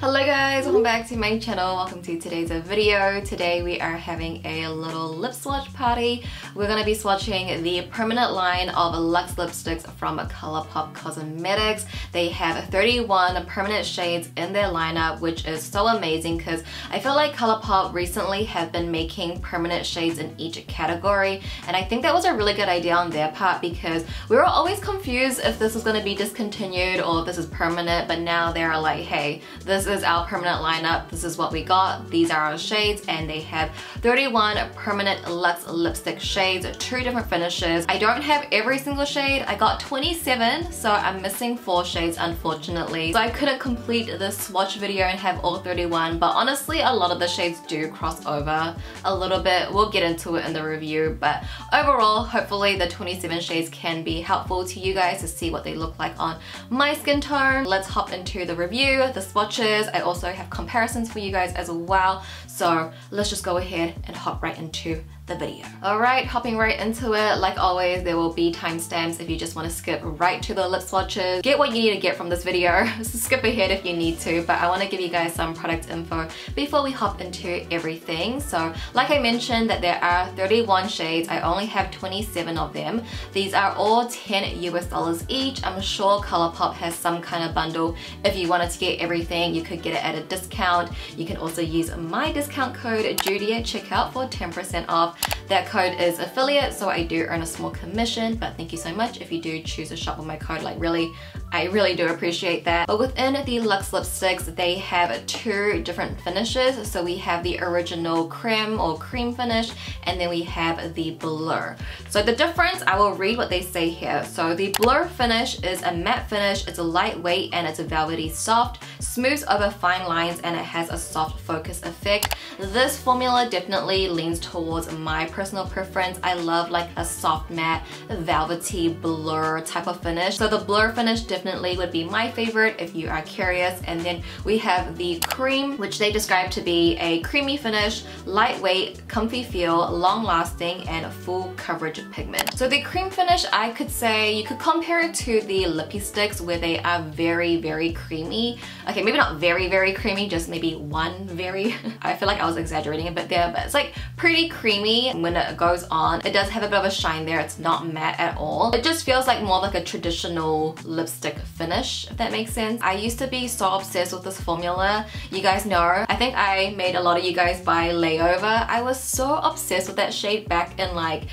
Hello guys, welcome back to my channel. Welcome to today's video. Today we are having a little lip swatch party. We're to be swatching the permanent line of Lux lipsticks from Colourpop Cosmetics. They have 31 permanent shades in their lineup, which is so amazing because I feel like Colourpop recently have been making permanent shades in each category. And I think that was a really good idea on their part because we were always confused if this was going to be discontinued or if this is permanent, but now they're like, hey, this is our permanent lineup. This is what we got. These are our shades and they have 31 permanent Lux lipstick shades, two different finishes. I don't have every single shade. I got 27, so I'm missing four shades unfortunately. So I couldn't complete this swatch video and have all 31, but honestly a lot of the shades do cross over a little bit. We'll get into it in the review, but overall, hopefully the 27 shades can be helpful to you guys to see what they look like on my skin tone. Let's hop into the review, the swatches, I also have comparisons for you guys as well. So let's just go ahead and hop right into the video. Alright, hopping right into it. Like always, there will be timestamps if you just want to skip right to the lip swatches. Get what you need to get from this video. skip ahead if you need to, but I want to give you guys some product info before we hop into everything. So like I mentioned that there are 31 shades. I only have 27 of them. These are all 10 US dollars each. I'm sure Colourpop has some kind of bundle. If you wanted to get everything, you could get it at a discount. You can also use my discount code Judy at checkout for 10% off that code is affiliate, so I do earn a small commission, but thank you so much if you do choose to shop with my code. Like really, I really do appreciate that. But within the Lux lipsticks, they have two different finishes. So we have the original creme or cream finish, and then we have the blur. So the difference, I will read what they say here. So the blur finish is a matte finish, it's a lightweight and it's a velvety soft, smooths over fine lines and it has a soft focus effect. This formula definitely leans towards my personal preference. I love like a soft matte, velvety blur type of finish. So the blur finish definitely would be my favorite if you are curious. And then we have the cream, which they describe to be a creamy finish, lightweight, comfy feel, long lasting, and full coverage pigment. So the cream finish, I could say, you could compare it to the Lippie Stix where they are very, very creamy. Okay, maybe not very, very creamy, just maybe one very, I feel like I was exaggerating a bit there, but it's like pretty creamy when it goes on. It does have a bit of a shine there, it's not matte at all. It just feels like more like a traditional lipstick finish, if that makes sense. I used to be so obsessed with this formula. You guys know, I think I made a lot of you guys buy Layover. I was so obsessed with that shade back in like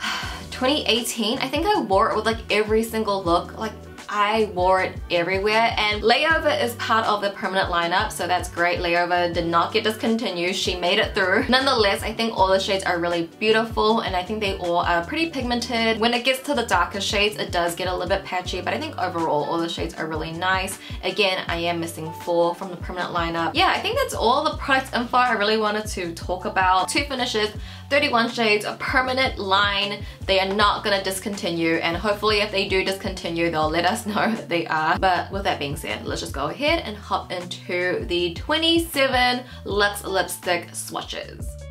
2018. I think I wore it with like every single look. Like I wore it everywhere and Layover is part of the permanent lineup so that's great. Layover did not get discontinued. She made it through. Nonetheless, I think all the shades are really beautiful and I think they all are pretty pigmented. When it gets to the darker shades, it does get a little bit patchy but I think overall all the shades are really nice. Again, I am missing four from the permanent lineup. Yeah, I think that's all the product info I really wanted to talk about. Two finishes, 31 shades, a permanent line. They are not gonna discontinue and hopefully if they do discontinue, they'll let us know that they are. But with that being said, let's just go ahead and hop into the 27 Lux lipstick swatches.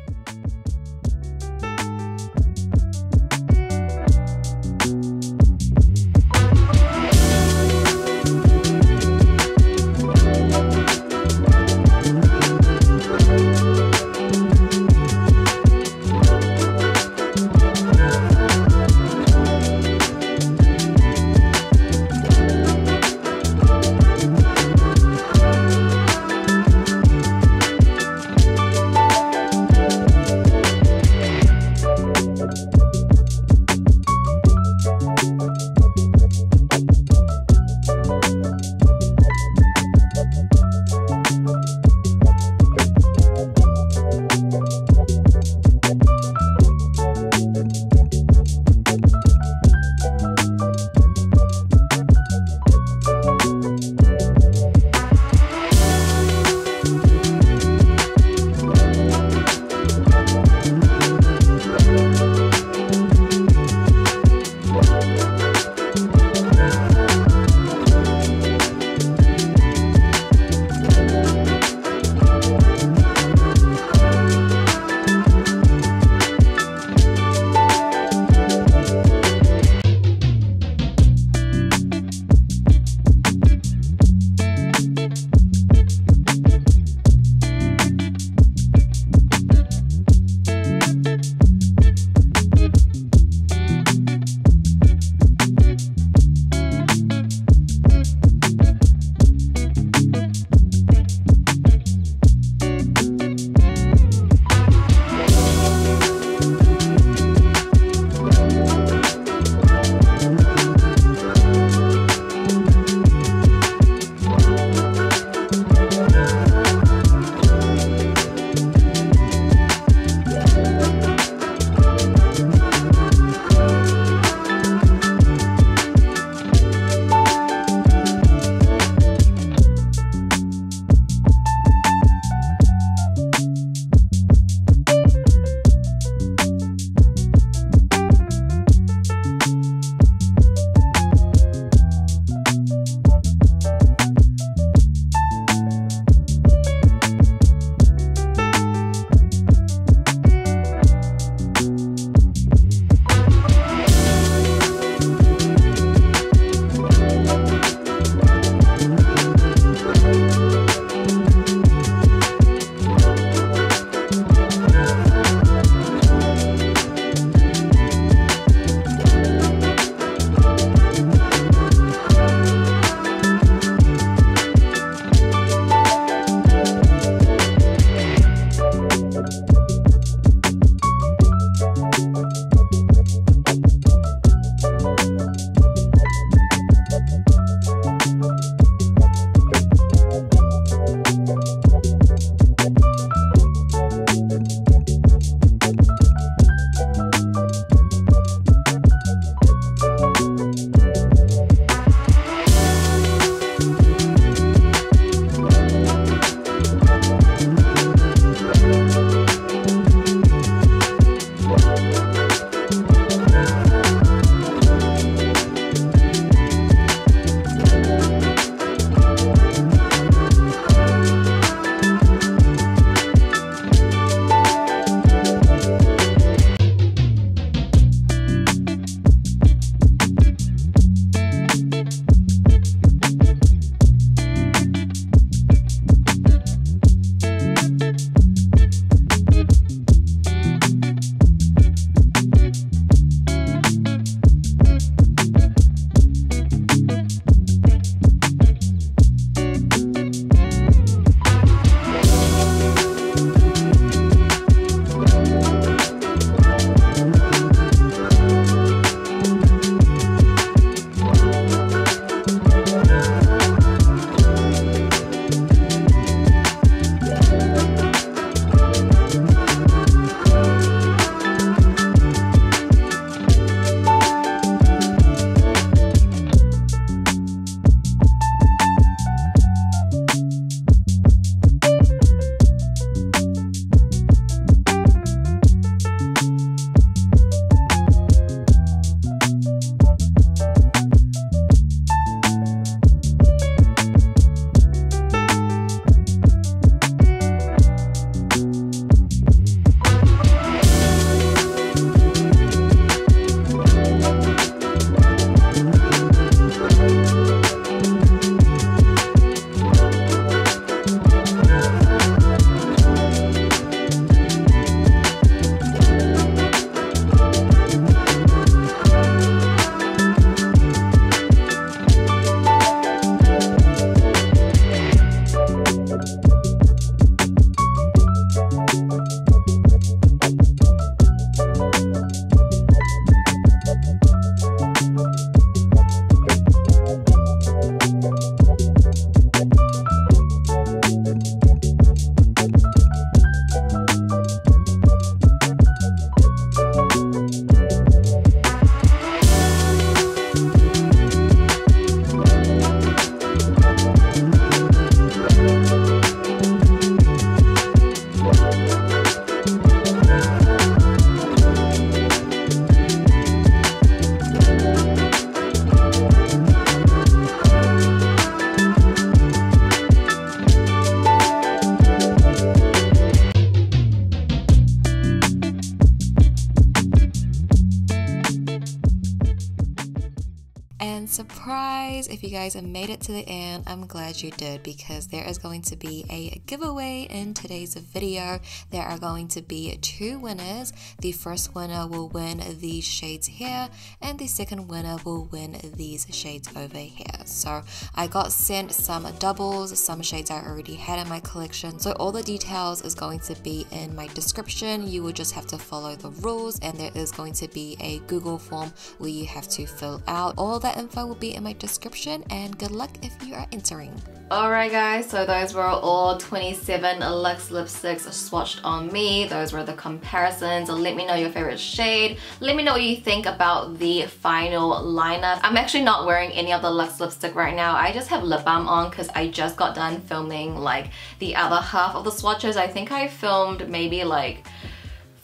Guys, you guys have made it to the end, I'm glad you did because there is going to be a giveaway in today's video. There are going to be two winners. The first winner will win these shades here and the second winner will win these shades over here. So I got sent some doubles, some shades I already had in my collection. So all the details is going to be in my description. You will just have to follow the rules and there is going to be a Google form where you have to fill out. All that info will be in my description and good luck if you are entering. Alright guys, so those were all 27 Lux lipsticks swatched on me. Those were the comparisons. Let me know your favorite shade. Let me know what you think about the final lineup. I'm actually not wearing any of the Lux lipstick right now. I just have lip balm on because I just got done filming like the other half of the swatches. I think I filmed maybe like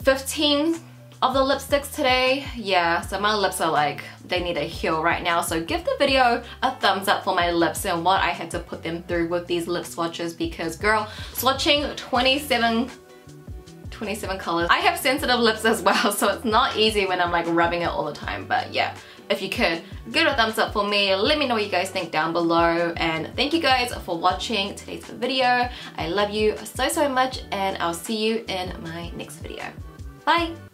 15 of the lipsticks today. Yeah, so my lips are like, they need a heal right now. So give the video a thumbs up for my lips and what I had to put them through with these lip swatches because girl, swatching 27 27 colors. I have sensitive lips as well, so it's not easy when I'm like rubbing it all the time, but yeah. If you could, give it a thumbs up for me. Let me know what you guys think down below. And thank you guys for watching today's video. I love you so, so much and I'll see you in my next video. Bye!